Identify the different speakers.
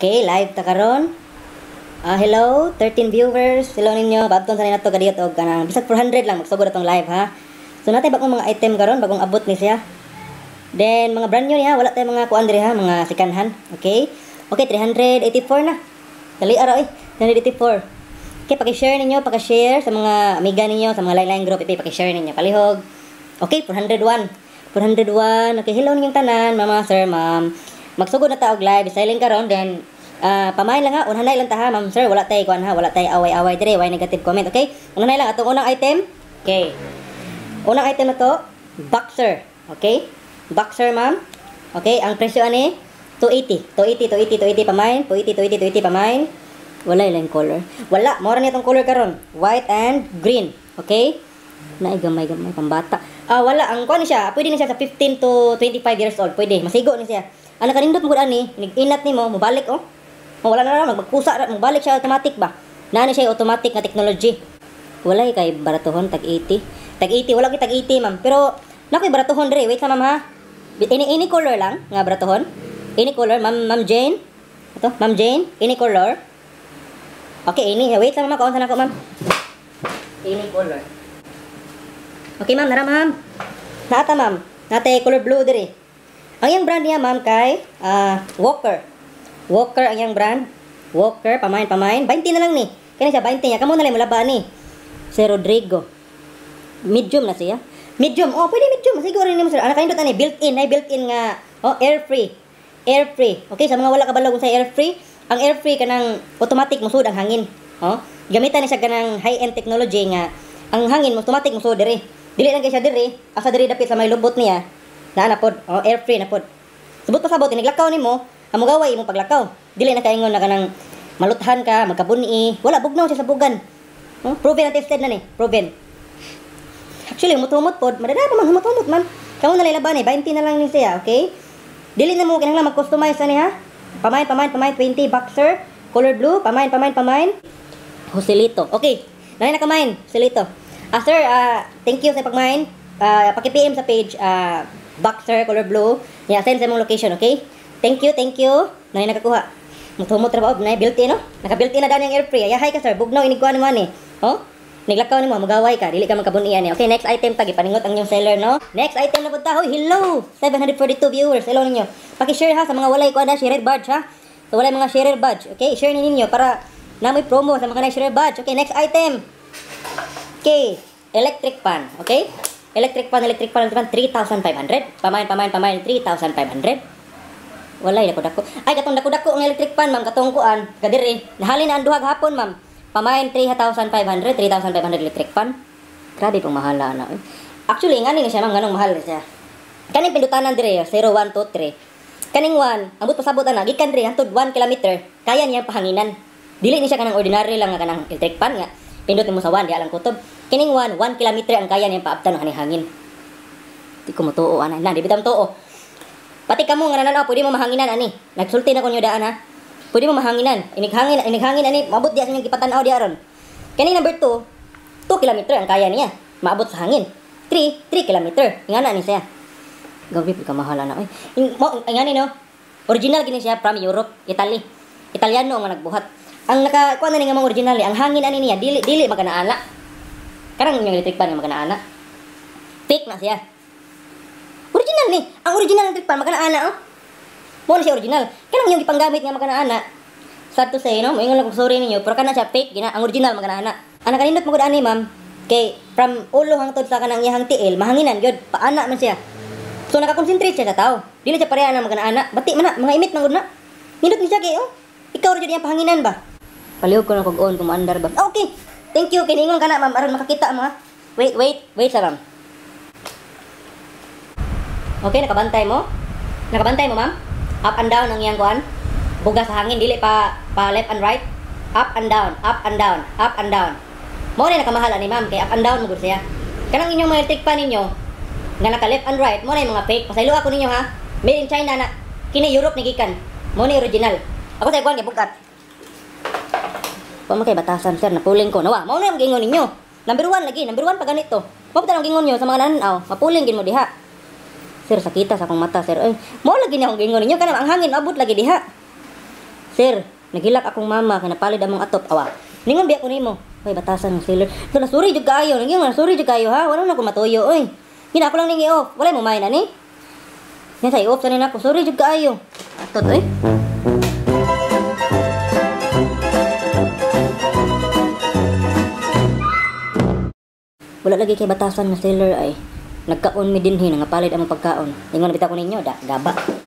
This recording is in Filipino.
Speaker 1: Okay, live ta karon. Ah, hello, 13 viewers. Hello ninyo. Babton sa nato kadiyot og kanang bisag 400 lang magsugod atong live ha. So natay bagong mga item karon, bagong abot ni siya. Then mga brand new niya, wala tay mga kuan ha, mga second hand. Okay? Okay, 384 na. Dali araw eh. 384. Okay, paki-share ninyo, paki-share sa mga amiga ninyo, sa mga lain-lain group, ipay paki-share ninyo. Palihog. Okay, 401. 401. Okay, hello ninyong tanan, mama, sir, ma'am. Magsugod na ta og live, silent karon then ah pamain lang ha, unhanay lang ta ha, ma'am, sir, wala tay kuan ha, wala tay away-away dire, why negative comment, okay? Unhanay lang atong unang item. Okay. Unang item na to, boxer. Okay? Boxer, ma'am. Okay, ang presyo ani 280. 280, 280, 280 pamain, 280, 280, 280 pamain. Wala ilang color. Wala, mora niya tong color karon. White and green. Okay? Na gamay gamay pambata. Ah, wala ang kuan siya. Pwede ni siya sa 15 to 25 years old. Pwede, masigo ni siya. Ang nakanindot mo ani, inat nimo, mobalik oh. Oh, wala na na magkusa ra, mobalik siya automatic ba. Nani siya automatic nga technology. Wala eh, kay baratuhon tag 80. Tag 80, wala kay tag 80, ma'am. Pero nakoy baratuhon dire. Wait sa ma'am ha. Ini ini color lang nga baratuhon. Ini color, ma'am ma'am Jane. Ito, ma'am Jane, ini color. Okay, ini. Wait lang ma'am, kaon sa nako ma'am. Ini color. Okay, ma'am, nara ma'am. Nata ma'am. Nata color blue dire. Ang iyang brand niya ma'am kay ah, Walker. Walker ang iyang brand. Walker, pamain, pamain. 20 na lang ni. Kaya siya, 20 niya. Kamo na lang mulaba ni. Si Rodrigo. Medium na siya. Medium. Oh, pwede medium. Siguro rin mo sir. Anak kayo ani built-in. Ay built-in nga. Oh, air free. Air free. Okay, sa mga wala kabalog sa air free, ang air free kanang automatic musud ang hangin. Oh, gamitan ni siya kanang high-end technology nga ang hangin automatic musud diri. Dili lang kay siya diri. Asa diri dapit sa may lubot niya. Na na pod. Oh, air free na pod. Subot pa sabot iniglakaw nimo, amo gaway imong paglakaw. Dili na kaingon na kanang maluthan ka, magkabuni. Wala bugnaw siya sa bugan. Oh, proven na tested na ni. Proven. Actually, mutumot pod, madada pa man mutumot man. Kamu na laban eh, 20 na lang ni siya, okay? Dili na mo kinahanglan mag-customize ani ha. Pamain, pamain, pamain 20 boxer, color blue, pamain, pamain, pamain. Joselito. Okay. Nai na kamain, Joselito. Ah sir, ah thank you sa pagmain. Ah paki-PM sa page ah boxer color blue. Yeah, send sa imong location, okay? Thank you, thank you. Nai nakakuha. Mutumot ra ba og nay built-in no? Naka-built-in na dani ang air free. Ayahay ka sir, bugnaw inigkuan mo ani. Oh? Niglakaw nimo magaway ka, dili ka magkabunian ni. Okay, next item tagi paningot ang inyong seller no. Next item na punta. Hoy, hello. 742 viewers. Hello ninyo. Paki-share ha sa mga walay ko na share badge ha. So walay mga share badge. Okay, share ni ninyo para na may promo sa mga share badge. Okay, next item. Okay, electric pan. Okay? Electric pan, electric pan 3,500. Pamain, pamain, pamain 3,500. Walay dako dako. Ay katong dako dako ang electric pan, ma'am, katong kuan. Kadiri. Nahali na ang duhag hapon, ma'am. Pamain 3,500, 3,500 electric pan. Grabe pong mahala na. eh. Actually, ngani ni siya, ma'am, ganong mahal na siya. Kaning pindutanan dire, 0, 1, 2, 3. Kaning 1, ambot pasabot na, gikan dire, hantod 1 kilometer, kaya niya pahanginan. Dili ni siya kanang ordinary lang nga kanang electric pan nga. Pindot mo sa 1, di alang kutob. Kining 1, 1 kilometer ang kaya niya paabtan ng hangin. Di ko mutuo, ana. Lang, di bitam tuo. Pati kamo nga nananaw, pwede mo mahanginan ani. Nagsulti na ko nyo daan ha. Pwede mo mahanginan. Inighangin, inighangin ani, mabot di sa inyong gipatanaw di aron. Kaning number 2, 2 kilometer ang kaya niya. Maabot sa hangin. 3, 3 kilometer. Nga na ni siya. Gabi pa kamahala na. Ay, in- mo, ay nga ni no. Original gini siya from Europe, Italy. Italiano ang nagbuhat. Ang naka kuan na nga original ang hangin ani niya dili dili maganaana. Karang yung electric pan nga maganaana. Fake na siya. Original ni. Ang original electric pan maganaana oh. Mo na siya original. Kanang yung ipanggamit nga maganaana. Sad to say, no? Moingon lang kung sorry ninyo, pero kana siya fake gina. Ang original maganaana. Ang nakanindot mo gud ani, ma'am. Kay from ulo hangtod sa kanang iyang tiil, mahanginan gyud, paana man siya. So nakakonsentrate siya sa tao. Dili siya pareha na maganaana. Bati man na, mga imit gud na. Nindot ni siya kay oh. Ikaw ra jud iyang pahanginan ba? Palihog ko na kog on kung maandar ba. Okay. Thank you. Kiningon ka na, ma'am. Aron makakita mo ha. Wait, wait, wait sa ma'am. Okay, nakabantay mo? Nakabantay mo, ma'am? Up and down ang iyang kuan. Buga sa hangin, dili pa pa left and right. Up and down, up and down, up and down. Mo na nakamahala ni ma'am kay up and down mo gud siya. Kanang inyong mga pan ninyo nga naka left and right, mo na mga fake. Pasaylo ako ninyo ha. Made in China na. Kini Europe ni gikan. Mo ni original. Ako sa kuan kay bugat. Pa mo kay batasan sir na puling ko. Nawa, mo na yung gingon ninyo. Number one lagi, number one pa ganito. Mo pa gingon nyo sa mga nanaw. Mapuling gin mo diha. Sir, sakita sa akong mata, sir. Ay, mo lagi niya akong gingon ninyo. Kanang ang hangin, abot lagi diha. Sir, nagilak akong mama kay napalid among atop awa. Ningon biya ko nimo. Hoy batasan ng sailor. Ito na sorry jud kaayo. Ningon na sorry jud kaayo ha. Wala na ko matuyo oy. Gina ako lang ningi off. Wala mo main ani. Yan sa i-off sa nina ko. Sorry jud kaayo. Atot oy. Wala lagi kay batasan nga sailor ay nagkaon mi dinhi nga palid ang pagkaon. Ingon bitaw ko ninyo da gaba.